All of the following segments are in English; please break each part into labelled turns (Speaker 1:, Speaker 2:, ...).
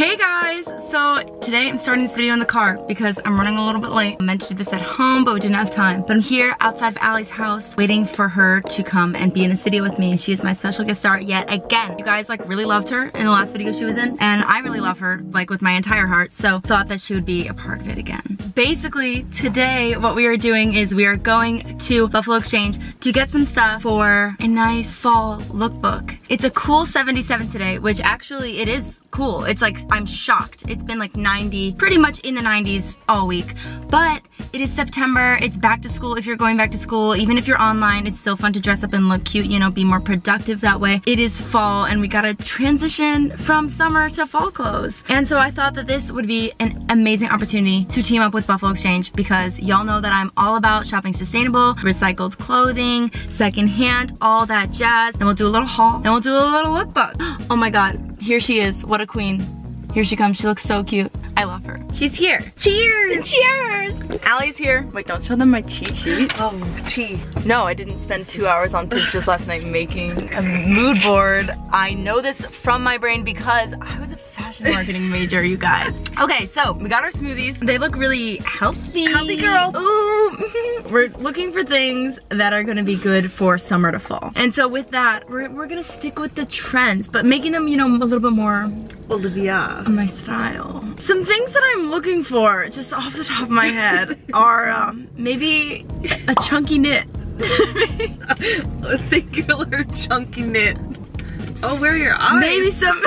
Speaker 1: Hey guys! So today I'm starting this video in the car because I'm running a little bit late. I meant to do this at home, but we didn't have time. But I'm here outside of Allie's house waiting for her to come and be in this video with me. She is my special guest star yet again. You guys like really loved her in the last video she was in and I really love her like with my entire heart. So thought that she would be a part of it again. Basically today what we are doing is we are going to Buffalo Exchange to get some stuff for a nice fall lookbook. It's a cool 77 today, which actually it is cool. It's like, I'm shocked. It's been like 90, pretty much in the 90s all week. But it is September, it's back to school if you're going back to school. Even if you're online, it's still fun to dress up and look cute, you know, be more productive that way. It is fall and we gotta transition from summer to fall clothes. And so I thought that this would be an amazing opportunity to team up with Buffalo Exchange because y'all know that I'm all about shopping sustainable, recycled clothing, secondhand, all that jazz. And we'll do a little haul and we'll do a little lookbook. Oh my God, here she is, what a queen. Here she comes, she looks so cute. I love her. She's here. Cheers! Cheers! Allie's here. Wait, don't show them my cheat sheet.
Speaker 2: Oh, tea.
Speaker 1: No, I didn't spend two hours on Pinterest last night making a mood board. I know this from my brain because I was a fashion marketing major, you guys. Okay, so we got our smoothies. They look really healthy.
Speaker 2: Healthy girls.
Speaker 1: Ooh. we're looking for things that are gonna be good for summer to fall. And so with that, we're, we're gonna stick with the trends, but making them, you know, a little bit more
Speaker 2: Olivia.
Speaker 1: my style. Some things that I'm looking for, just off the top of my head, are um, maybe a chunky knit.
Speaker 2: A singular chunky knit. Oh, where are your eyes?
Speaker 1: maybe some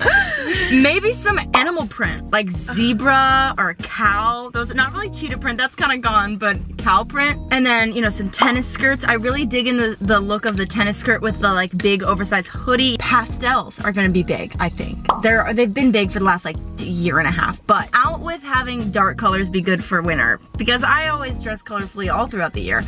Speaker 1: maybe some animal print like zebra or a cow. Those not really cheetah print that's kind of gone but cow print. And then you know some tennis skirts. I really dig in the, the look of the tennis skirt with the like big oversized hoodie. Pastels are gonna be big i think. They're they've been big for the last like year and a half. But out with having dark colors be good for winter because i always dress colorfully all throughout the year.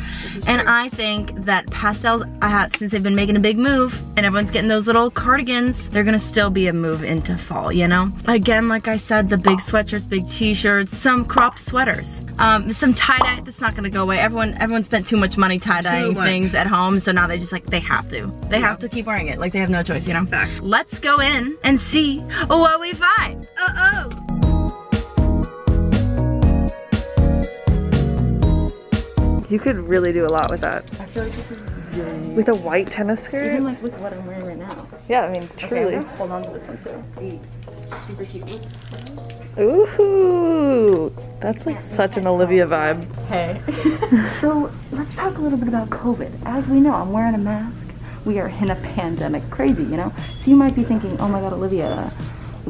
Speaker 1: And
Speaker 2: true.
Speaker 1: i think that pastels I have, since they've been making a big move and everyone's getting those little cardigans they're gonna still be a move into fall you know? Again like i said the big sweatshirts big t-shirts some cropped sweaters. Um some tie-dye that's not gonna go away. Everyone everyone spent too much money tie-dyeing things at home so now they just like they have to. They have to keep wearing it. Like they have no choice you know?
Speaker 2: Fact.
Speaker 1: let's go in and see what we find.
Speaker 2: Uh-oh. You could really do a lot with that.
Speaker 1: i feel like this is really
Speaker 2: With a white tennis skirt?
Speaker 1: even like with what i'm wearing right now
Speaker 2: Yeah, I mean, truly.
Speaker 1: gonna hold on to this one too super cute Look, this one.
Speaker 2: Ooh, that's like such an Olivia vibe.
Speaker 1: Hey. so let's talk a little bit about COVID. As we know, I'm wearing a mask. We are in a pandemic, crazy, you know? So you might be thinking, oh my god, Olivia,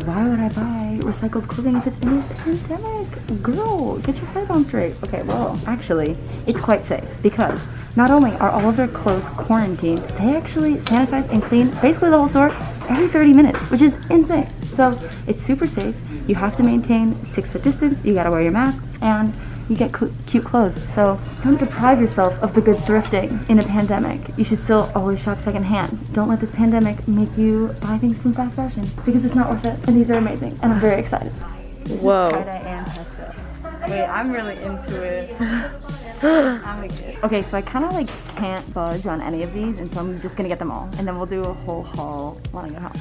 Speaker 1: why would I buy recycled clothing if it's in a pandemic? Girl, get your head on straight. Okay, well, actually, it's quite safe because not only are all of their clothes quarantined, they actually sanitize and clean basically the whole store every 30 minutes, which is insane. So it's super safe. You have to maintain six foot distance, you gotta wear your masks, and you get cu- cute clothes. So don't deprive yourself of the good thrifting in a pandemic. You should still always shop secondhand. Don't let this pandemic make you buy things from fast fashion because it's not worth it. And these are amazing, and I'm very excited. This
Speaker 2: Whoa.
Speaker 1: is tie-dye and pesto. Wait, I'm really into it. I'm. Okay, so I kind of like can't budge on any of these, and so I'm just gonna get them all, and then we'll do a whole haul when I get home.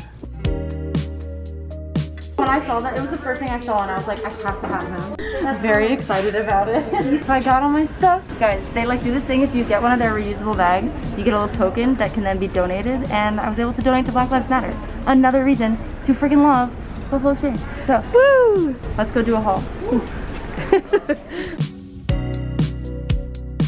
Speaker 1: When I saw that, it was the first thing I saw, and I was like, I have to have them. I'm very excited about it. so I got all my stuff. Guys, they like do this thing if you get one of their reusable bags, you get a little token that can then be donated, and I was able to donate to Black Lives Matter. Another reason to freaking love Buffalo Exchange. So, woo! Let's go do a haul.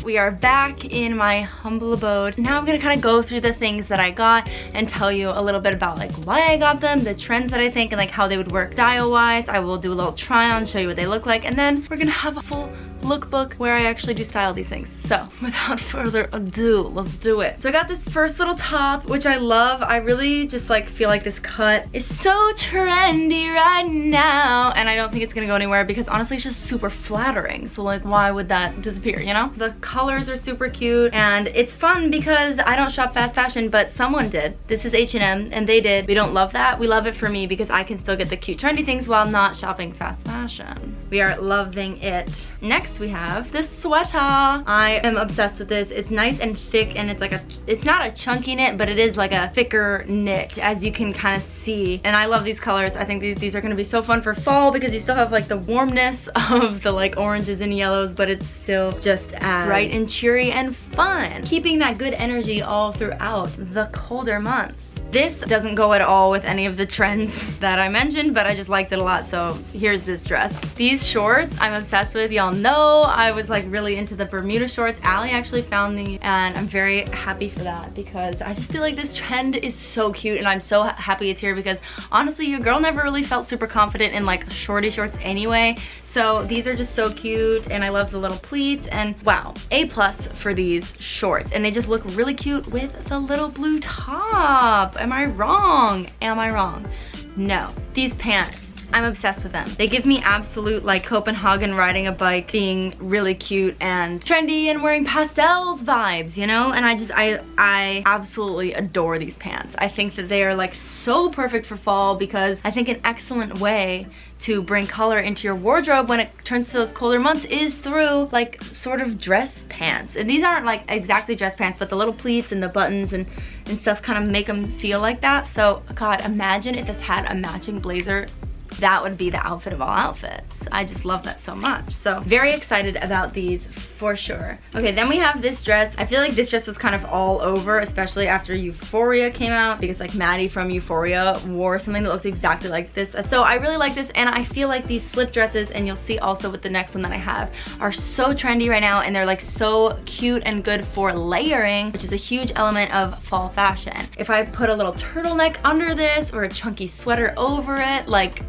Speaker 1: we are back in my humble abode. Now I'm gonna kind of go through the things that I got and tell you a little bit about like why I got them, the trends that I think and like how they would work style wise. I will do a little try on, show you what they look like, and then we're gonna have a full lookbook where I actually do style these things. So without further ado, let's do it. So I got this first little top, which I love. I really just like feel like this cut is so trendy right now. And I don't think it's gonna go anywhere because honestly, it's just super flattering. So like, why would that disappear, you know? The colors are super cute and it's fun because I don't shop fast fashion, but someone did. This is H&M and they did. We don't love that. We love it for me because I can still get the cute trendy things while not shopping fast fashion. We are loving it. Next next we have this sweater. I am obsessed with this. It's nice and thick and it's like a, it's not a chunky knit, but it is like a thicker knit as you can kind of see. And I love these colors. I think these, these are gonna be so fun for fall because you still have like the warmness of the like oranges and yellows, but it's still just as bright and cheery and fun. Keeping that good energy all throughout the colder months. This doesn't go at all with any of the trends that I mentioned, but I just liked it a lot, so here's this dress. These shorts I'm obsessed with. Y'all know I was like really into the Bermuda shorts. Allie actually found these, and I'm very happy for that because I just feel like this trend is so cute and I'm so happy it's here because honestly, your girl never really felt super confident in like shorty shorts anyway. So these are just so cute and I love the little pleats and wow, A plus for these shorts. And they just look really cute with the little blue top. Am I wrong? Am I wrong? No. These pants I'm obsessed with them. They give me absolute like Copenhagen riding a bike being really cute and trendy and wearing pastels vibes, you know? And I just, I, I absolutely adore these pants. I think that they are like so perfect for fall because I think an excellent way to bring color into your wardrobe when it turns to those colder months is through like sort of dress pants. And these aren't like exactly dress pants, but the little pleats and the buttons and, and stuff kind of make them feel like that. So God, imagine if this had a matching blazer that would be the outfit of all outfits. I just love that so much. So very excited about these for sure. Okay, then we have this dress. I feel like this dress was kind of all over, especially after Euphoria came out because like Maddy from Euphoria wore something that looked exactly like this. So I really like this and I feel like these slip dresses and you'll see also with the next one that I have are so trendy right now and they're like so cute and good for layering, which is a huge element of fall fashion. If I put a little turtleneck under this or a chunky sweater over it, like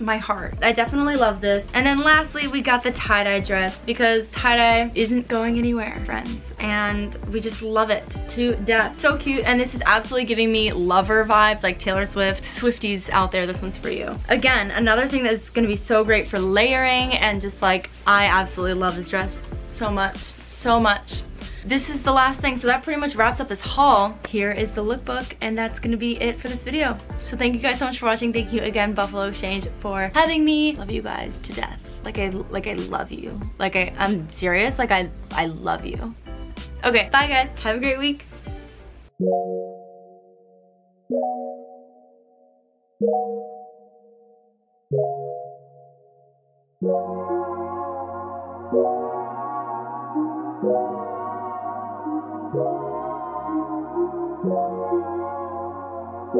Speaker 1: my heart. I definitely love this. And then lastly, we got the tie-dye dress because tie-dye isn't going anywhere, friends. And we just love it to death. So cute. And this is absolutely giving me lover vibes like Taylor Swift. Swifties out there, this one's for you. Again, another thing that's gonna be so great for layering and just like, I absolutely love this dress so much, so much this is the last thing. So that pretty much wraps up this haul. Here is the lookbook and that's gonna be it for this video. So thank you guys so much for watching. Thank you again, Buffalo Exchange, for having me. Love you guys to death. Like I, like I love you. Like I, I'm serious. Like I, I love you. Okay, bye guys. Have a great week. So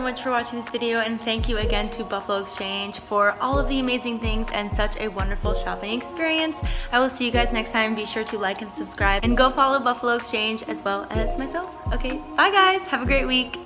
Speaker 1: much for watching this video and thank you again to Buffalo Exchange for all of the amazing things and such a wonderful shopping experience. I will see you guys next time. Be sure to like and subscribe and go follow Buffalo Exchange as well as myself. Okay, bye guys. Have a great week.